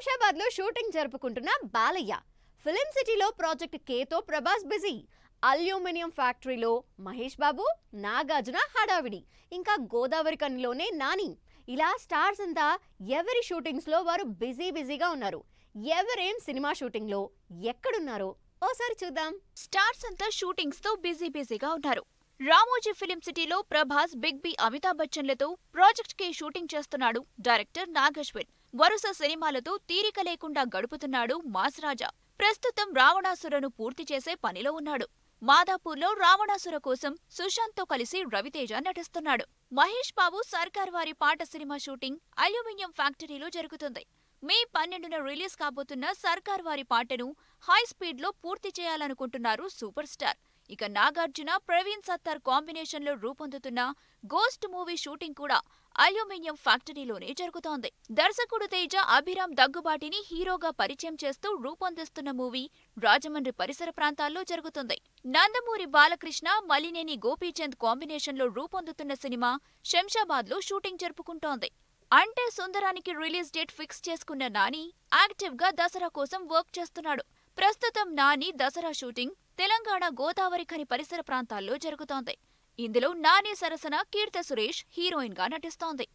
శంషాబాద్లో shooting జరుపుకుంటున్న Balayya. Film సిటీలో project కేతో ప్రభాస్ బిజీ. అల్యూమినియం ఫ్యాక్టరీలో మహేష్ బాబు నాగార్జున హడావిడి. ఇంకా గోదావరి కనిలోనే నాని. ఇలా స్టార్స్ అంతా ఎవరి షూటింగ్స్లో వారు బిజీ బిజీగా ఉన్నారు? ఎవరేం సినిమా షూటింగ్లో ఎక్కడున్నారో ఓసారి చూద్దాం. స్టార్స్ అంతా షూటింగ్స్తో బిజీ బిజీగా ఉన్నారు. రామోజీ ఫిలిం సిటీలో ప్రభాస్ బిగ్ బి అమితాబ్ బచ్చన్లతో ప్రాజెక్ట్ కే షూటింగ్ చేస్తున్నాడు డైరెక్టర్ నాగేశ్వర్ వరుస సినిమాలతో తీరిక లేకుండా గడుపుతున్నాడు మాస్రాజా. ప్రస్తుతం రావణాసురను పూర్తి చేసే పనిలో ఉన్నాడు. మాదాపూర్లో రావణాసుర కోసం సుశాంత్తో కలిసి రవితేజ నటిస్తున్నాడు. మహేష్ బాబు సర్కార్ వారి పాట సినిమా షూటింగ్ అల్యూమినియం ఫ్యాక్టరీలో జరుగుతుంది. మే పన్నెండున రిలీజ్ కాబోతున్న సర్కార్ వారి పాటను హై స్పీడ్లో పూర్తి చేయాలనుకుంటున్నారు సూపర్ స్టార్. ఇక నాగార్జున ప్రవీణ్ సత్తార్ కాంబినేషన్లో రూపొందుతున్న గోస్ట్ మూవీ షూటింగ్ కూడా అల్యూమినియం ఫ్యాక్టరీలోనే జరుగుతోంది. దర్శకుడు తేజ అభిరామ్ దగ్గుబాటిని హీరోగా పరిచయం చేస్తూ రూపొందిస్తున్న మూవీ రాజమండ్రి పరిసర ప్రాంతాల్లో జరుగుతుంది. నందమూరి బాలకృష్ణ మలినేని గోపీచంద్ కాంబినేషన్లో రూపొందుతున్న సినిమా శంషాబాద్లో షూటింగ్ జరుపుకుంటోంది. అంటే సుందరానికి రిలీజ్ డేట్ ఫిక్స్ చేసుకున్న నాని యాక్టివ్గా దసరా కోసం వర్క్ చేస్తున్నాడు. ప్రస్తుతం నాని దసరా షూటింగ్ తెలంగాణ గోదావరి ఖని పరిసర ప్రాంతాల్లో జరుగుతోంది. ఇందులో నాని సరసన కీర్త సురేష్ హీరోయిన్గా నటిస్తోంది.